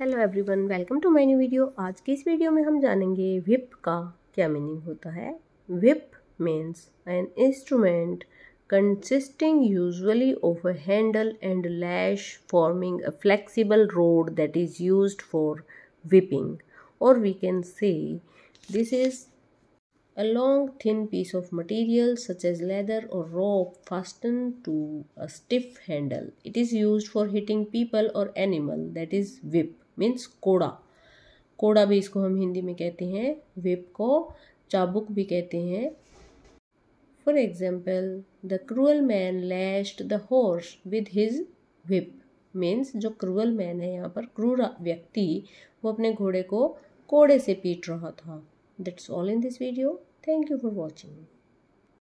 Hello everyone welcome to my new video आज की इस वीडियो में हम जानेंगे विप का क्या मीनिंग होता है। Whip means an instrument consisting usually of a handle and lash forming a flexible rod that is use for whipping or we can say this is a long thin piece of material such as leather or rope fasten to a stiff handle it is use for hitting people or animal that is whip means कोड़ा। कोड़ा भी इसको हम हिंदी में कहते हैं whip को चाबुक भी कहते हैं। For example the cruel man lashed the horse with his whip means जो क्रूअल मैन है यहाँ पर, क्रूर व्यक्ति, वो अपने घोड़े को कोड़े से पीट रहा था। That's all in this video thank you for watching